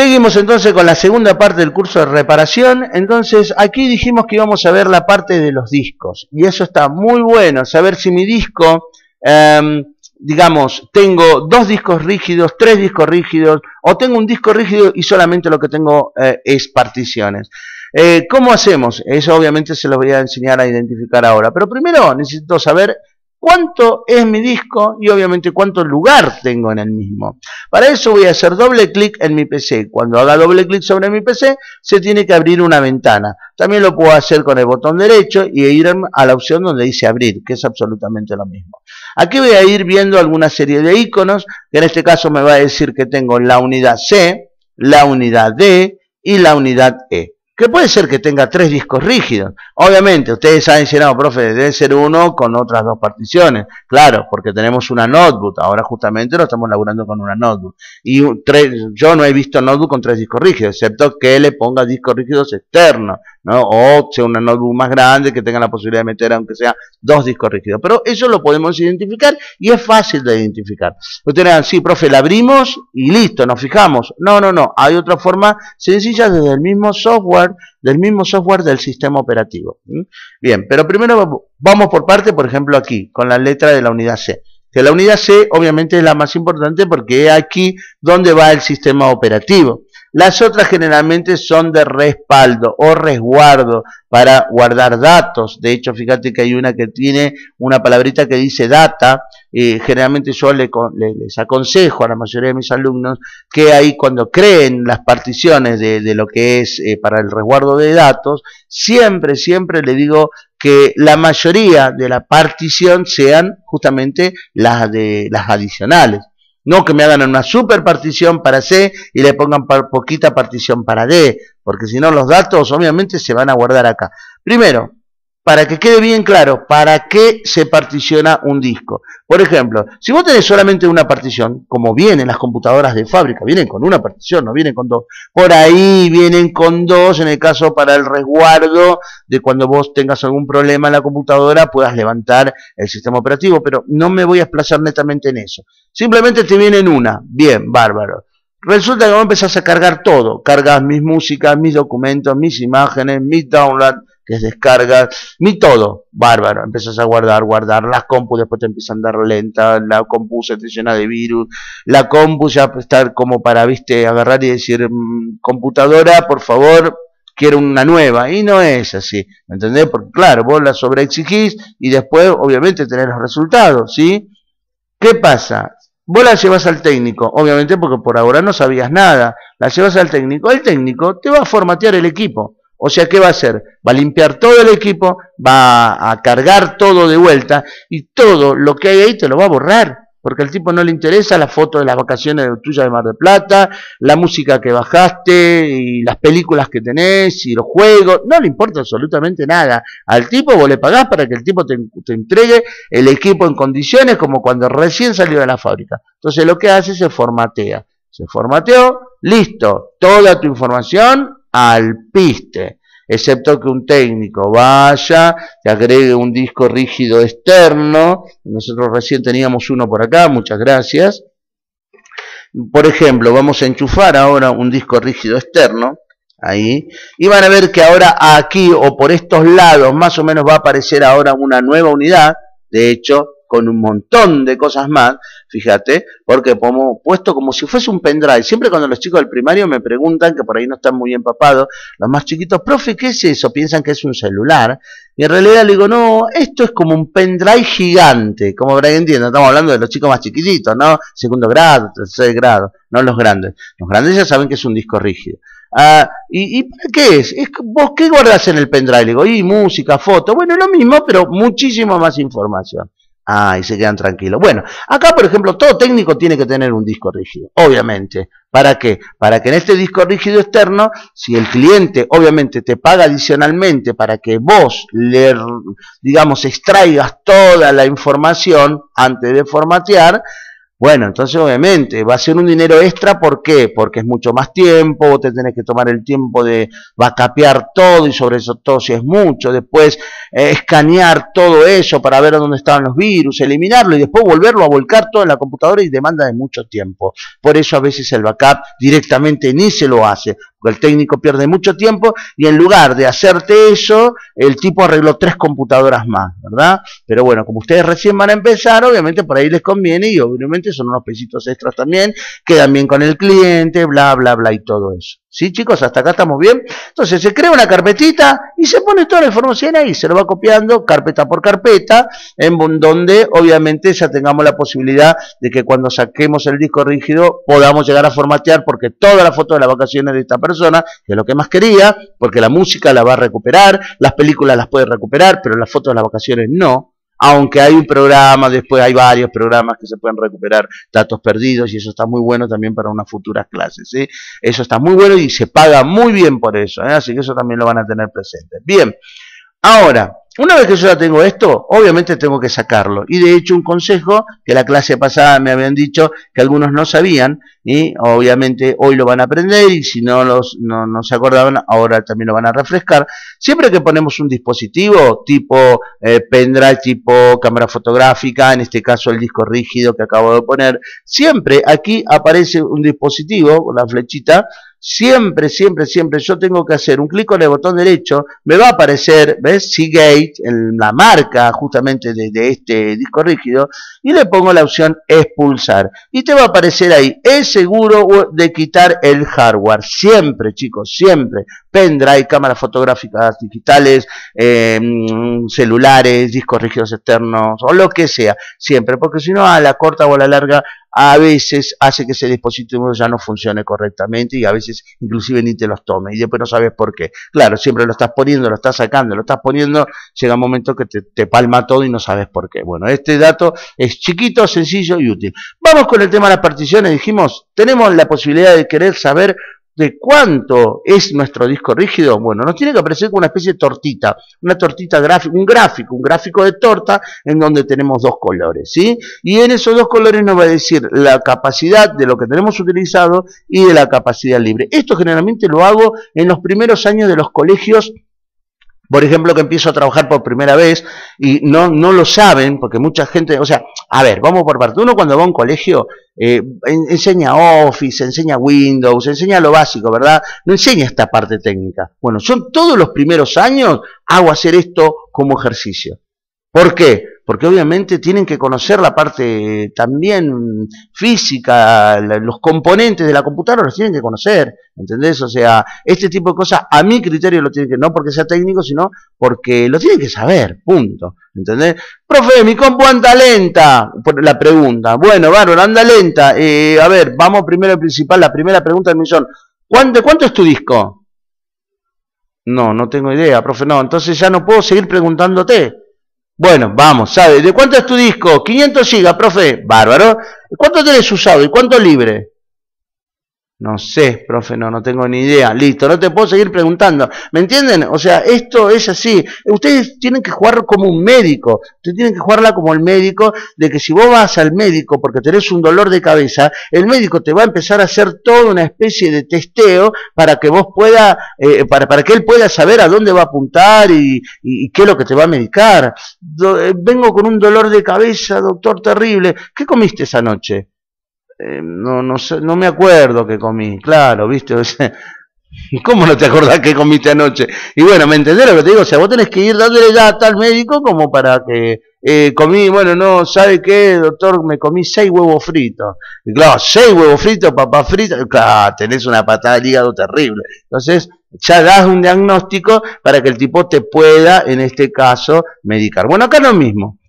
Seguimos entonces con la segunda parte del curso de reparación. Entonces, aquí dijimos que íbamos a ver la parte de los discos. Y eso está muy bueno, saber si mi disco, em, digamos, tengo dos discos rígidos, tres discos rígidos, o tengo un disco rígido y solamente lo que tengo eh, es particiones. Eh, ¿Cómo hacemos? Eso obviamente se lo voy a enseñar a identificar ahora. Pero primero necesito saber cuánto es mi disco y obviamente cuánto lugar tengo en el mismo. Para eso voy a hacer doble clic en mi PC. Cuando haga doble clic sobre mi PC se tiene que abrir una ventana. También lo puedo hacer con el botón derecho y ir a la opción donde dice abrir, que es absolutamente lo mismo. Aquí voy a ir viendo alguna serie de iconos, que en este caso me va a decir que tengo la unidad C, la unidad D y la unidad E que puede ser que tenga tres discos rígidos. Obviamente, ustedes saben si no, profe, debe ser uno con otras dos particiones. Claro, porque tenemos una notebook. Ahora justamente lo estamos laburando con una notebook. Y tres, yo no he visto notebook con tres discos rígidos, excepto que le ponga discos rígidos externos. ¿No? O sea una notebook más grande que tenga la posibilidad de meter aunque sea dos discos rígidos. Pero eso lo podemos identificar y es fácil de identificar. Ustedes dirán, sí, profe, la abrimos y listo, nos fijamos. No, no, no. Hay otra forma sencilla desde el mismo software, del mismo software del sistema operativo. Bien, pero primero vamos por parte, por ejemplo, aquí, con la letra de la unidad C. Que la unidad C obviamente es la más importante porque es aquí donde va el sistema operativo. Las otras generalmente son de respaldo o resguardo para guardar datos. De hecho, fíjate que hay una que tiene una palabrita que dice data. y generalmente yo les, aconsejo a la mayoría de mis alumnos que ahí cuando creen las particiones de, lo que es eh, para el resguardo de datos, siempre, siempre le digo que la mayoría de la partición sean justamente las de las adicionales. No que me hagan una super partición para C y le pongan poquita partición para D, porque si no los datos obviamente se van a guardar acá. Primero, para que quede bien claro, ¿para qué se particiona un disco? Por ejemplo, si vos tenés solamente una partición, como vienen las computadoras de fábrica, vienen con una partición, no vienen con dos. Por ahí vienen con dos, en el caso para el resguardo de cuando vos tengas algún problema en la computadora, puedas levantar el sistema operativo, pero no me voy a desplazar netamente en eso. Simplemente te vienen una, bien, bárbaro. Resulta que vos empezás a cargar todo, cargas mis músicas, mis documentos, mis imágenes, mis downloads, que es descarga, mi todo, bárbaro, empiezas a guardar, guardar, las compu después te empiezan a dar lenta, la compu se te llena de virus, la compu ya estar como para, viste, agarrar y decir, mm, computadora, por favor, quiero una nueva, y no es así, ¿me entendés? Porque claro, vos la sobreexigís y después obviamente tenés los resultados, ¿sí? ¿Qué pasa? Vos la llevas al técnico, obviamente porque por ahora no sabías nada, la llevas al técnico, el técnico te va a formatear el equipo, o sea, ¿qué va a hacer? Va a limpiar todo el equipo, va a cargar todo de vuelta y todo lo que hay ahí te lo va a borrar. Porque al tipo no le interesa la foto de las vacaciones tuyas de Mar del Plata, la música que bajaste y las películas que tenés y los juegos. No le importa absolutamente nada. Al tipo vos le pagás para que el tipo te, entregue el equipo en condiciones como cuando recién salió de la fábrica. Entonces lo que hace es se formatea. Se formateó, listo. Toda tu información al piste, excepto que un técnico vaya, te agregue un disco rígido externo, nosotros recién teníamos uno por acá, muchas gracias. Por ejemplo, vamos a enchufar ahora un disco rígido externo, ahí, y van a ver que ahora aquí o por estos lados más o menos va a aparecer ahora una nueva unidad, de hecho, con un montón de cosas más, fíjate, porque como puesto como si fuese un pendrive. Siempre cuando los chicos del primario me preguntan, que por ahí no están muy empapados, los más chiquitos, profe, ¿qué es eso? Piensan que es un celular. Y en realidad le digo, no, esto es como un pendrive gigante, como para que entiendan, estamos hablando de los chicos más chiquititos, ¿no? Segundo grado, tercer grado, no los grandes. Los grandes ya saben que es un disco rígido. Ah, ¿y, para qué es? es? ¿Vos qué guardás en el pendrive? Le digo, y música, foto. Bueno, lo mismo, pero muchísimo más información. Ah, y se quedan tranquilos. Bueno, acá por ejemplo, todo técnico tiene que tener un disco rígido, obviamente. ¿Para qué? Para que en este disco rígido externo, si el cliente obviamente te paga adicionalmente para que vos le, digamos, extraigas toda la información antes de formatear, Bueno, entonces obviamente va a ser un dinero extra, ¿por qué? Porque es mucho más tiempo, vos te tenés que tomar el tiempo de vacapear todo y sobre eso todo si es mucho, después eh, escanear todo eso para ver dónde estaban los virus, eliminarlo y después volverlo a volcar todo en la computadora y demanda de mucho tiempo. Por eso a veces el backup directamente ni se lo hace, porque el técnico pierde mucho tiempo y en lugar de hacerte eso, el tipo arregló tres computadoras más, ¿verdad? Pero bueno, como ustedes recién van a empezar, obviamente por ahí les conviene y obviamente son unos pesitos extras también, quedan bien con el cliente, bla, bla, bla y todo eso. ¿Sí, chicos? Hasta acá estamos bien. Entonces se crea una carpetita y se pone toda la información ahí, se lo va copiando carpeta por carpeta, en donde obviamente ya tengamos la posibilidad de que cuando saquemos el disco rígido podamos llegar a formatear, porque toda la foto de las vacaciones de esta persona, que es lo que más quería, porque la música la va a recuperar, las películas las puede recuperar, pero las fotos de las vacaciones no aunque hay un programa, después hay varios programas que se pueden recuperar datos perdidos y eso está muy bueno también para unas futuras clases. ¿sí? Eso está muy bueno y se paga muy bien por eso, ¿eh? así que eso también lo van a tener presente. Bien, ahora, una vez que yo ya tengo esto, obviamente tengo que sacarlo. Y de hecho un consejo que la clase pasada me habían dicho que algunos no sabían, y obviamente hoy lo van a aprender y si no, los, no, no se acordaban, ahora también lo van a refrescar. Siempre que ponemos un dispositivo tipo eh, pendrive, tipo cámara fotográfica, en este caso el disco rígido que acabo de poner, siempre aquí aparece un dispositivo, la flechita, siempre, siempre, siempre yo tengo que hacer un clic con el botón derecho, me va a aparecer, ¿ves? Seagate, en la marca justamente de, de, este disco rígido, y le pongo la opción expulsar. Y te va a aparecer ahí, es seguro de quitar el hardware, siempre chicos, siempre. Pendrive, cámaras fotográficas digitales, eh, celulares, discos rígidos externos, o lo que sea, siempre, porque si no a la corta o a la larga a veces hace que ese dispositivo ya no funcione correctamente y a veces inclusive ni te los tome y después no sabes por qué. Claro, siempre lo estás poniendo, lo estás sacando, lo estás poniendo, llega un momento que te, te palma todo y no sabes por qué. Bueno, este dato es chiquito, sencillo y útil. Vamos con el tema de las particiones. Dijimos, tenemos la posibilidad de querer saber de cuánto es nuestro disco rígido, bueno, nos tiene que aparecer como una especie de tortita, una tortita gráfica, un gráfico, un gráfico de torta en donde tenemos dos colores, ¿sí? Y en esos dos colores nos va a decir la capacidad de lo que tenemos utilizado y de la capacidad libre. Esto generalmente lo hago en los primeros años de los colegios por ejemplo, que empiezo a trabajar por primera vez y no, no lo saben, porque mucha gente, o sea, a ver, vamos por parte. Uno cuando va a un colegio eh, enseña Office, enseña Windows, enseña lo básico, ¿verdad? No enseña esta parte técnica. Bueno, son todos los primeros años hago hacer esto como ejercicio. ¿Por qué? Porque obviamente tienen que conocer la parte también física, los componentes de la computadora los tienen que conocer, ¿entendés? O sea, este tipo de cosas a mi criterio lo tienen que, no porque sea técnico, sino porque lo tienen que saber, punto, ¿entendés? Profe, mi compu anda lenta, por la pregunta, bueno, bárbaro, anda lenta, eh, a ver, vamos primero al principal, la primera pregunta del millón, ¿cuánto, ¿cuánto es tu disco? No, no tengo idea, profe, no, entonces ya no puedo seguir preguntándote. Bueno, vamos, ¿sabe? ¿De cuánto es tu disco? 500 gigas, profe. Bárbaro. ¿Cuánto tenés usado y cuánto libre? No sé, profe, no, no tengo ni idea. Listo, no te puedo seguir preguntando. ¿Me entienden? O sea, esto es así. Ustedes tienen que jugar como un médico. Ustedes tienen que jugarla como el médico, de que si vos vas al médico porque tenés un dolor de cabeza, el médico te va a empezar a hacer toda una especie de testeo para que vos pueda, eh, para, para que él pueda saber a dónde va a apuntar y, qué es lo que te va a medicar. Eh, vengo con un dolor de cabeza, doctor, terrible. ¿Qué comiste esa noche? Eh, no, no, no me acuerdo que comí, claro, ¿viste? ¿Cómo no te acordás que comiste anoche? Y bueno, ¿me entendés lo que te digo? O sea, vos tenés que ir dándole data al médico como para que eh, comí, bueno, no, ¿sabe qué, doctor? Me comí seis huevos fritos. Y claro, seis huevos fritos, papá frito, claro, tenés una patada de hígado terrible. Entonces, ya das un diagnóstico para que el tipo te pueda, en este caso, medicar. Bueno, acá lo mismo.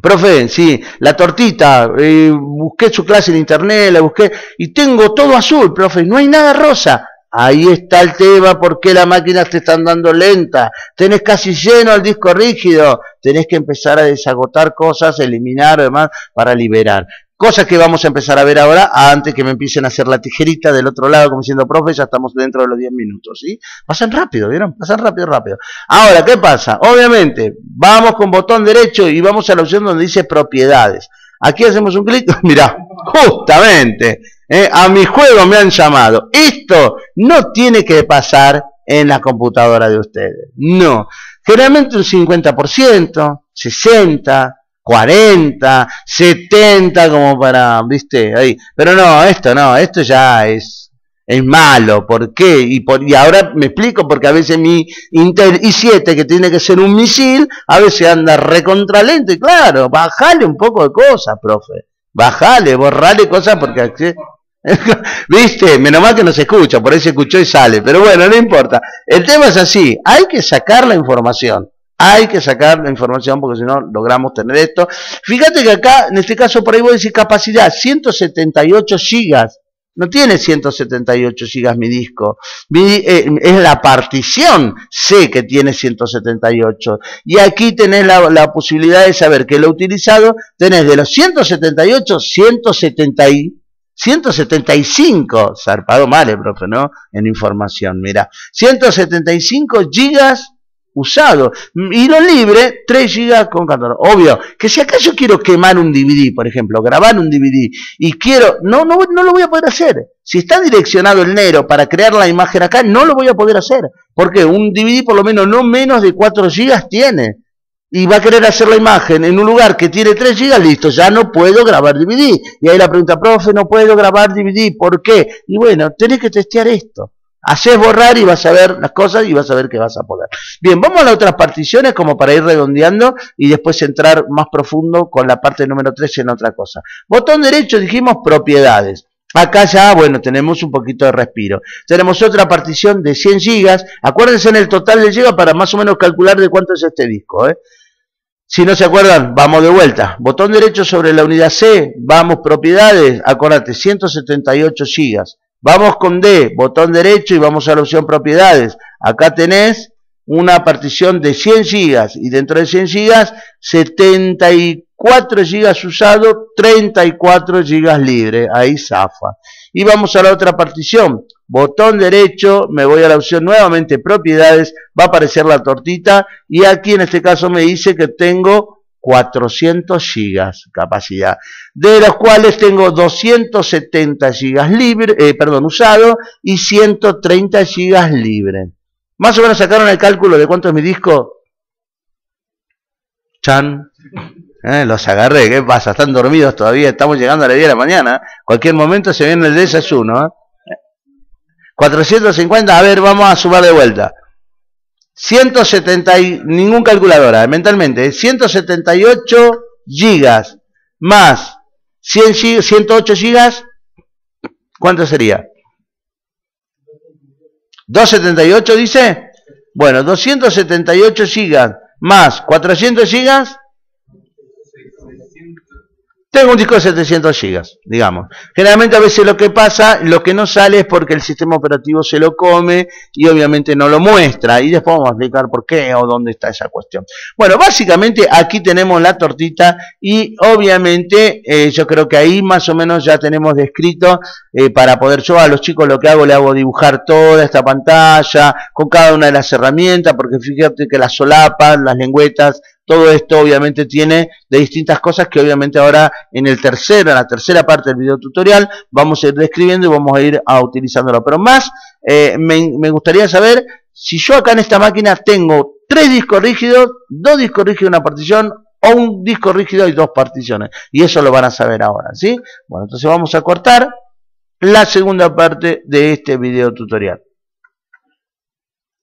Profe, sí, la tortita, eh, busqué su clase en internet, la busqué y tengo todo azul, profe, no hay nada rosa. Ahí está el tema, ¿por qué las máquinas te están dando lenta? Tenés casi lleno el disco rígido, tenés que empezar a desagotar cosas, eliminar, demás, para liberar. Cosas que vamos a empezar a ver ahora, antes que me empiecen a hacer la tijerita del otro lado, como diciendo, profe, ya estamos dentro de los 10 minutos, ¿sí? Pasan rápido, ¿vieron? Pasan rápido, rápido. Ahora, ¿qué pasa? Obviamente, vamos con botón derecho y vamos a la opción donde dice propiedades. Aquí hacemos un clic, mira, justamente, ¿eh? a mi juego me han llamado. Esto no tiene que pasar en la computadora de ustedes. No. Generalmente un 50%, 60%, 40, 70 como para, viste, ahí. Pero no, esto no, esto ya es, es malo. ¿Por qué? Y, por, y ahora me explico porque a veces mi Intel i7 que tiene que ser un misil, a veces anda recontralento y claro, bajale un poco de cosas, profe. Bajale, borrale cosas porque... ¿Viste? Menos mal que no se escucha, por ahí se escuchó y sale. Pero bueno, no importa. El tema es así, hay que sacar la información. Hay que sacar la información porque si no logramos tener esto. Fíjate que acá, en este caso, por ahí voy a decir capacidad, 178 gigas. No tiene 178 gigas mi disco. Eh, es la partición C que tiene 178. Y aquí tenés la, posibilidad de saber que lo utilizado tenés de los 178, 170 175, zarpado mal el profe, ¿no? En información, mira. 175 gigas usado. Y lo libre, 3 GB con 14. Obvio, que si acaso quiero quemar un DVD, por ejemplo, grabar un DVD, y quiero, no, no, no lo voy a poder hacer. Si está direccionado el negro para crear la imagen acá, no lo voy a poder hacer. Porque un DVD por lo menos no menos de 4 GB tiene. Y va a querer hacer la imagen en un lugar que tiene 3 GB, listo, ya no puedo grabar DVD. Y ahí la pregunta, profe, no puedo grabar DVD, ¿por qué? Y bueno, tenés que testear esto. Haces borrar y vas a ver las cosas y vas a ver que vas a poder. Bien, vamos a las otras particiones como para ir redondeando y después entrar más profundo con la parte número 3 en otra cosa. Botón derecho dijimos propiedades. Acá ya, bueno, tenemos un poquito de respiro. Tenemos otra partición de 100 gigas. Acuérdense en el total de gigas para más o menos calcular de cuánto es este disco. ¿eh? Si no se acuerdan, vamos de vuelta. Botón derecho sobre la unidad C, vamos propiedades, acuérdate, 178 gigas. Vamos con D, botón derecho y vamos a la opción propiedades. Acá tenés una partición de 100 gigas y dentro de 100 gigas 74 gigas usado, 34 gigas libre. Ahí zafa. Y vamos a la otra partición. Botón derecho, me voy a la opción nuevamente propiedades, va a aparecer la tortita y aquí en este caso me dice que tengo 400 gigas capacidad, de los cuales tengo 270 gigas libre, eh, perdón, usado y 130 gigas libre. Más o menos sacaron el cálculo de cuánto es mi disco. Chan. Eh, los agarré, ¿qué pasa? Están dormidos todavía, estamos llegando a la 10 de la mañana. Cualquier momento se viene el desayuno. ¿eh? 450, a ver, vamos a sumar de vuelta. 170 y, ningún calculadora, mentalmente, 178 gigas más 100 108 gigas, ¿cuánto sería? 278 dice, bueno, 278 gigas más 400 gigas, tengo un disco de 700 gigas, digamos. Generalmente a veces lo que pasa, lo que no sale es porque el sistema operativo se lo come y obviamente no lo muestra. Y después vamos a explicar por qué o dónde está esa cuestión. Bueno, básicamente aquí tenemos la tortita y obviamente eh, yo creo que ahí más o menos ya tenemos descrito eh, para poder yo a los chicos lo que hago, le hago dibujar toda esta pantalla con cada una de las herramientas, porque fíjate que las solapas, las lengüetas, todo esto obviamente tiene de distintas cosas que obviamente ahora en el tercero, en la tercera parte del video tutorial vamos a ir describiendo y vamos a ir a utilizándolo. Pero más eh, me, gustaría saber si yo acá en esta máquina tengo tres discos rígidos, dos discos rígidos una partición o un disco rígido y dos particiones. Y eso lo van a saber ahora, ¿sí? Bueno, entonces vamos a cortar la segunda parte de este video tutorial.